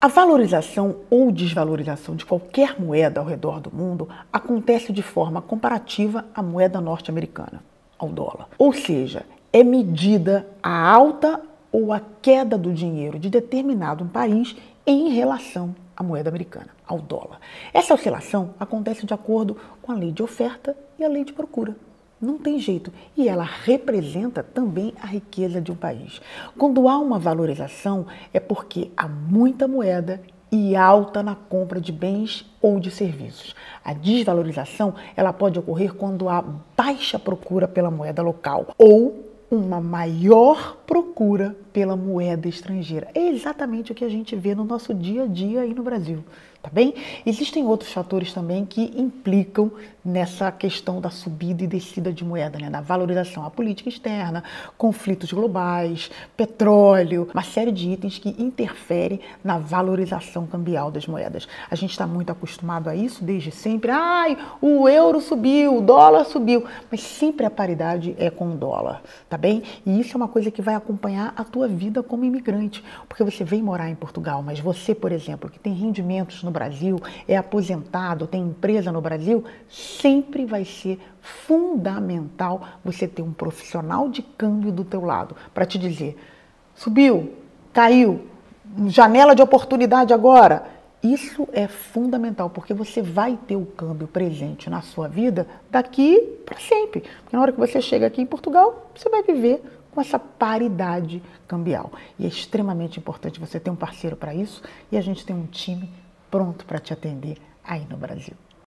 A valorização ou desvalorização de qualquer moeda ao redor do mundo acontece de forma comparativa à moeda norte-americana, ao dólar. Ou seja, é medida a alta ou a queda do dinheiro de determinado país em relação à moeda americana, ao dólar. Essa oscilação acontece de acordo com a lei de oferta e a lei de procura. Não tem jeito. E ela representa também a riqueza de um país. Quando há uma valorização, é porque há muita moeda e alta na compra de bens ou de serviços. A desvalorização ela pode ocorrer quando há baixa procura pela moeda local ou uma maior procura pela moeda estrangeira. É exatamente o que a gente vê no nosso dia a dia aí no Brasil, tá bem? Existem outros fatores também que implicam nessa questão da subida e descida de moeda, né? Da valorização, a política externa, conflitos globais, petróleo, uma série de itens que interferem na valorização cambial das moedas. A gente está muito acostumado a isso desde sempre. Ai, o euro subiu, o dólar subiu, mas sempre a paridade é com o dólar, tá bem? E isso é uma coisa que vai acompanhar a tua vida como imigrante, porque você vem morar em Portugal, mas você, por exemplo, que tem rendimentos no Brasil, é aposentado, tem empresa no Brasil, sempre vai ser fundamental você ter um profissional de câmbio do teu lado para te dizer: subiu, caiu, janela de oportunidade agora. Isso é fundamental, porque você vai ter o câmbio presente na sua vida daqui para sempre. Porque na hora que você chega aqui em Portugal, você vai viver com essa paridade cambial. E é extremamente importante você ter um parceiro para isso e a gente tem um time pronto para te atender aí no Brasil.